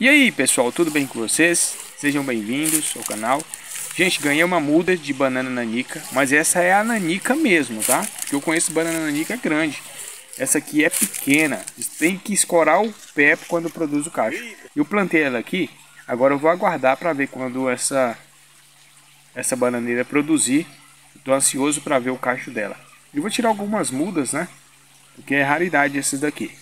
E aí pessoal, tudo bem com vocês? Sejam bem-vindos ao canal. Gente, ganhei uma muda de banana nanica, mas essa é a nanica mesmo, tá? Porque eu conheço banana nanica grande. Essa aqui é pequena, tem que escorar o pé quando produz o cacho. Eu plantei ela aqui, agora eu vou aguardar para ver quando essa essa bananeira produzir. Estou ansioso para ver o cacho dela. Eu vou tirar algumas mudas, né? Porque é raridade esses daqui.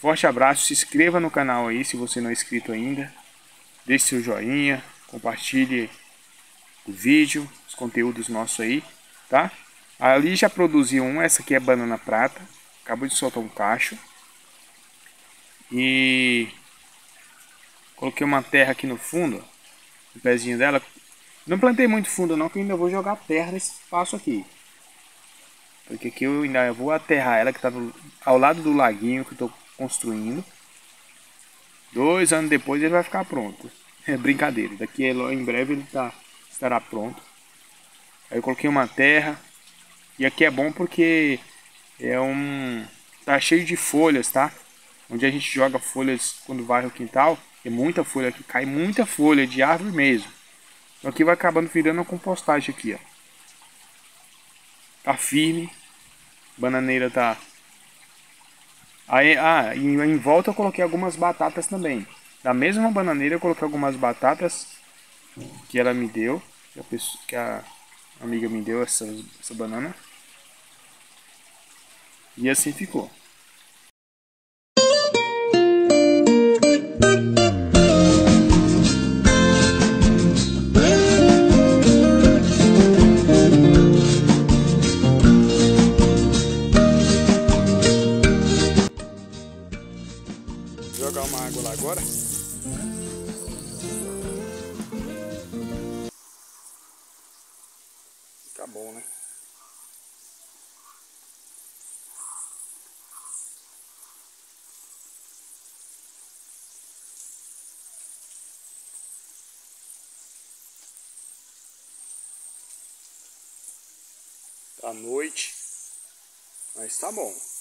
Forte abraço, se inscreva no canal aí se você não é inscrito ainda. Deixe seu joinha, compartilhe o vídeo, os conteúdos nossos aí, tá? Ali já produziu um, essa aqui é banana prata. Acabou de soltar um cacho. E coloquei uma terra aqui no fundo, o pezinho dela. Não plantei muito fundo não, que ainda vou jogar terra nesse espaço aqui. Porque aqui eu ainda vou aterrar ela que está ao lado do laguinho que eu estou construindo. Dois anos depois ele vai ficar pronto. É brincadeira. Daqui em breve ele tá, estará pronto. Aí eu coloquei uma terra. E aqui é bom porque é um. tá cheio de folhas, tá? Onde a gente joga folhas quando vai o quintal. Tem muita folha aqui, cai muita folha de árvore mesmo. Então aqui vai acabando virando uma compostagem aqui, ó. Tá firme. Bananeira tá Aí, ah, e em volta eu coloquei algumas batatas também. Da mesma bananeira eu coloquei algumas batatas que ela me deu, que a, pessoa, que a amiga me deu essa, essa banana. E assim ficou. Jogar uma água lá agora. Fica bom, né? Tá noite, mas tá bom.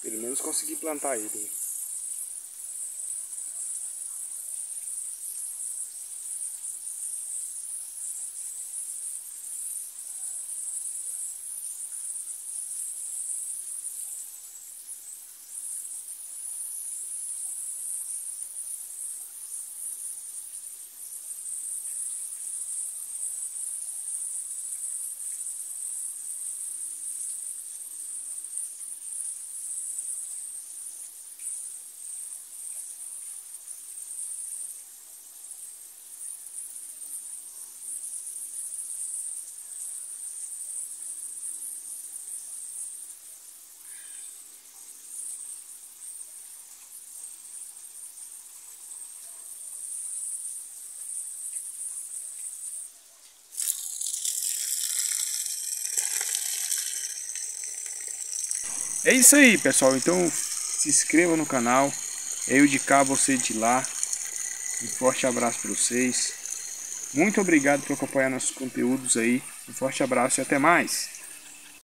Pelo menos consegui plantar ele. É isso aí, pessoal. Então se inscreva no canal. Eu de cá, você de lá. Um forte abraço para vocês. Muito obrigado por acompanhar nossos conteúdos aí. Um forte abraço e até mais.